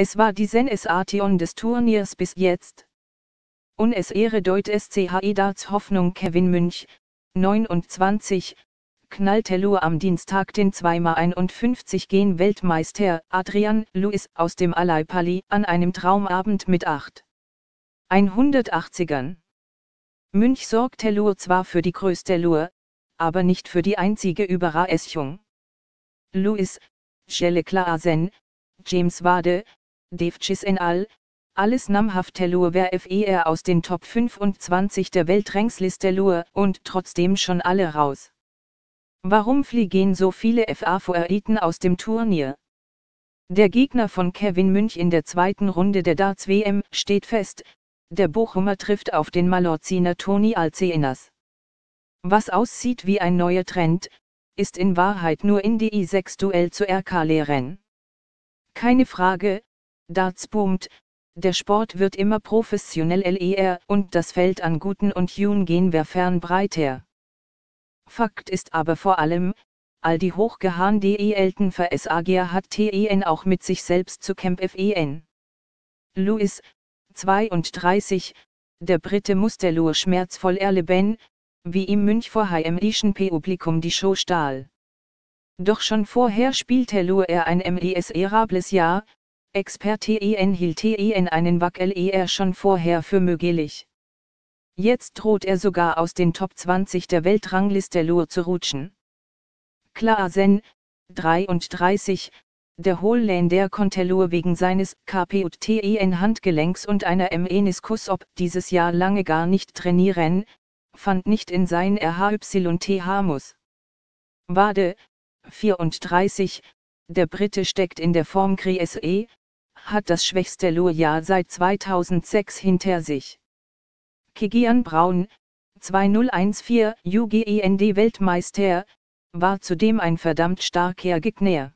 Es war die Sensation des Turniers bis jetzt. Und es ehre deut SCHI Darts Hoffnung Kevin Münch, 29, knallte Lur am Dienstag den 2x51 gen Weltmeister Adrian Lewis aus dem Alaipali an einem Traumabend mit 8. 180ern. Münch sorgte Lur zwar für die größte Lur, aber nicht für die einzige Überraschung. Lewis, Schelle Klaasen, James Wade, Dave Chisenal, alles namhafte Lure wer FER aus den Top 25 der Weltrangsliste Lure und trotzdem schon alle raus. Warum fliegen so viele FA-Favoriten aus dem Turnier? Der Gegner von Kevin Münch in der zweiten Runde der Darts WM steht fest, der Bochumer trifft auf den Malorziner Toni Alcenas. Was aussieht wie ein neuer Trend, ist in Wahrheit nur in die I6-Duell zu RK-Lehren. Keine Frage, Darts boomt, der Sport wird immer professionell LER und das Feld an guten und jungen Genwerfern breiter. Fakt ist aber vor allem, all die hochgehauen DELten für SAGR hat TEN auch mit sich selbst zu Camp FEN. Louis, 32, der Brite musste nur schmerzvoll erleben, wie ihm Münch vor heimischen Publikum die Show stahl. Doch schon vorher spielte Lou er ein miserables Jahr, Experte EN hielt EN einen Wackel er schon vorher für möglich. Jetzt droht er sogar aus den Top 20 der Weltrangliste Lur zu rutschen. Klaasen, 33, der Holländer konnte Lur wegen seines KPUTEN Handgelenks und einer Meniskus ob dieses Jahr lange gar nicht trainieren, fand nicht in sein RHYTH muss. Wade, 34, der Brite steckt in der Form Krise, hat das schwächste Lohrjahr seit 2006 hinter sich. Kigian Braun, 2014 UGEND Weltmeister, war zudem ein verdammt starker Gegner.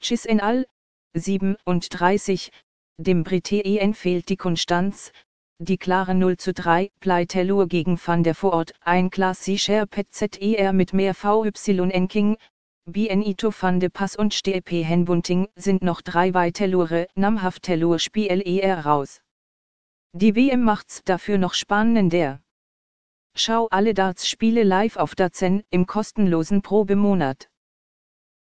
Chis in all, 37, dem Briten fehlt die Konstanz, die klare 0 zu 3 Pleitelur gegen Van der Voort, ein klassischer PZER mit mehr VY-Enking, Bienito van de Pass und Stepe Henbunting sind noch drei weitere namhafte Lure-Spiele eher raus. Die WM macht's dafür noch spannender. Schau alle Darts-Spiele live auf Dazn im kostenlosen Probemonat.